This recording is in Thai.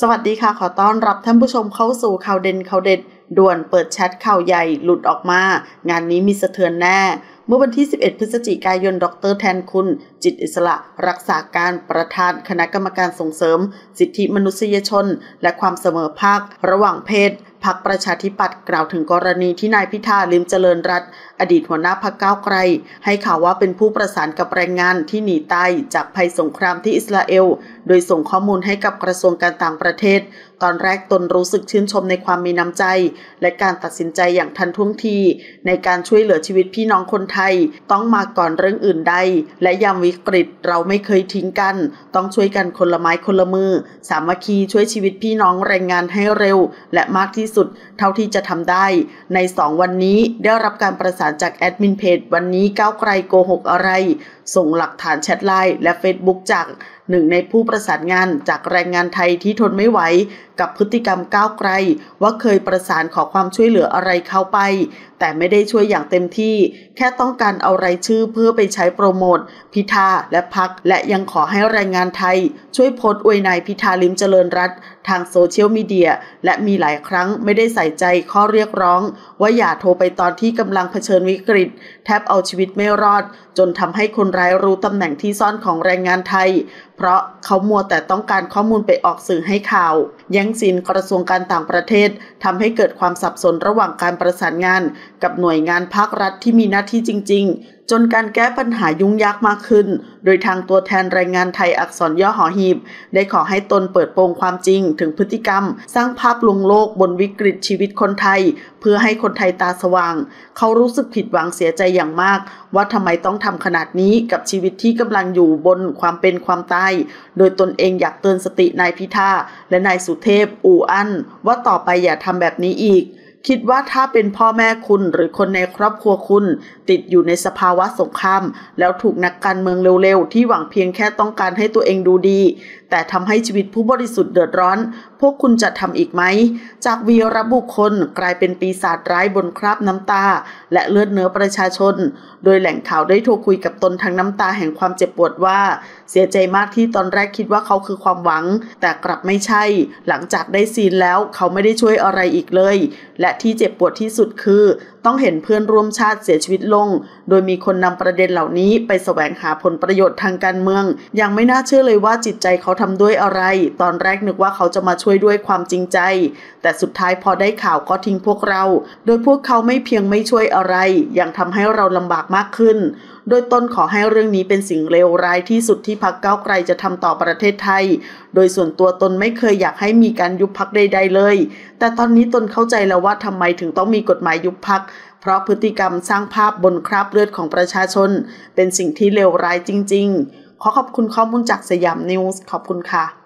สวัสดีค่ะ ขอต้อนรับท่านผู้ชมเข้าสู่ข่าวเด่นข่าวเด็ด ด่วนเปิดแชทข่าวใหญ่หลุดออกมา งานนี้มีสะเทือนแน่ เมื่อวันที่ 11 พฤศจิกายน ดรแทนคุณ จิตอิสระรักษาการประธานคณะกรรมการส่งเสริม สิทธิมนุษยชน และความเสมอภาคระหว่างเพศ พักประชาธิปัตย์กล่าวถึงกรณีที่นายพิธาลิมเจริญรัตอดีตหัวหน้าพักก้าวไกล ให้ข่าวว่าเป็นผู้ประสานกับแรงงานที่หนีตายจากภัยสงครามที่อิสราเอล โดยส่งข้อมูลให้กับกระทรวงการต่างประเทศ ตอนแรกตนรู้สึกชื่นชมในความมีน้ำใจ และการตัดสินใจอย่างทันท่วงที ในการช่วยเหลือชีวิตพี่น้องคนไทย ต้องมาก่อนเรื่องอื่นใด และยามวิกฤตเราไม่เคยทิ้งกัน ต้องช่วยกันคนละไม้คนละมือ สามัคคีช่วยชีวิตพี่น้องแรงงานให้เร็ว และมากที่สุด เท่าที่จะทำได้ ใน 2 วันนี้ได้รับการประสานจากแอดมินเพจวันนี้ก้าวไกลโกหกอะไร ส่งหลักฐานแชทไลน์และเฟซบุ๊กจาก หนึ่งในผู้ประสานงานจากแรงงานไทยที่ทนไม่ไหว กับพฤติกรรมก้าวไกล ว่าเคยประสานขอความช่วยเหลืออะไรเข้าไป แต่ไม่ได้ช่วยอย่างเต็มที่ แค่ต้องการเอารายชื่อเพื่อไปใช้โปรโมท พิธาและพรรค และยังขอให้แรงงานไทย ช่วยโพสต์อวยนายพิธาลิ้มเจริญรัตน์ทางโซเชียลมีเดียและมีหลายครั้งไม่ได้ใส่ใจข้อเรียกร้อง ว่าอย่าโทรไปตอนที่กำลังเผชิญวิกฤต แทบเอาชีวิตไม่รอด จนทำให้คนร้ายรู้ตำแหน่งที่ซ่อนของแรงงานไทยเพราะเขามัวแต่ต้องการข้อมูลไปออกสื่อให้ข่าวแย่งสินกระทรวงการต่างประเทศทำให้เกิดความสับสนระหว่างการประสานงาน กับหน่วยงานภาครัฐที่มีหน้าที่จริง ๆ จนการแก้ปัญหายุ่งยากมากขึ้น โดยทางตัวแทนแรงงานไทยอักษรย่อหอหีบ ได้ขอให้ตนเปิดโปงความจริงถึงพฤติกรรม สร้างภาพลวงโลกบนวิกฤตชีวิตคนไทย เพื่อให้คนไทยตาสว่าง เขารู้สึกผิดหวังเสียใจอย่างมาก ว่าทำไมต้องทำขนาดนี้กับชีวิตที่กำลังอยู่บนความเป็นความตาย โดยตนเองอยากเตือนสตินายพิธาและนายสุเทพ อู่อั้นว่าต่อไปอย่าทำแบบนี้อีก คิดว่าถ้าเป็นพ่อแม่คุณหรือคนในครอบครัวคุณ ติดอยู่ในสภาวะสงครามแล้วถูกนักการเมืองเร็วๆ ที่หวังเพียงแค่ต้องการให้ตัวเองดูดี แต่ทำให้ชีวิตผู้บริสุทธิ์เดือดร้อน วกคุณจะทำอีกไหม จากวีรบุคคลกลายเป็นปีศาจร้ายบนคราบน้ำตา และเลือดเนื้อประชาชน โดยแหล่งข่าวได้โทรคุยกับตนทางน้ำตาแห่งความเจ็บปวดว่า เสียใจมากที่ตอนแรกคิดว่าเขาคือความหวัง แต่กลับไม่ใช่ หลังจากได้ซีนแล้วเขาไม่ได้ช่วยอะไรอีกเลย และที่เจ็บปวดที่สุดคือ ต้องเห็นเพื่อนร่วมชาติเสียชีวิตลง โดยมีคนนำประเด็นเหล่านี้ไปแสวงหาผลประโยชน์ทางการเมือง ยังไม่น่าเชื่อเลยว่าจิตใจเขาทำด้วยอะไร ตอนแรกนึกว่าเขาจะมาช่วยด้วยความจริงใจ แต่สุดท้ายพอได้ข่าวก็ทิ้งพวกเรา โดยพวกเขาไม่เพียงไม่ช่วยอะไร ยังทำให้เราลำบากมากขึ้น โดยตนขอให้เรื่องนี้เป็นสิ่งเลวร้ายที่สุดที่พักเก้าไกลจะทำต่อประเทศไทย โดยส่วนตัวตนไม่เคยอยากให้มีการยุบพักใด ๆ เลย แต่ตอนนี้ตนเข้าใจแล้วว่าทำไมถึงต้องมีกฎหมายยุบพักเพราะพฤติกรรมสร้างภาพบนคราบเลือดของประชาชน เป็นสิ่งที่เลวร้ายจริง ๆ ขอขอบคุณข้อมูลจากสยามนิวส์ขอบคุณค่ะ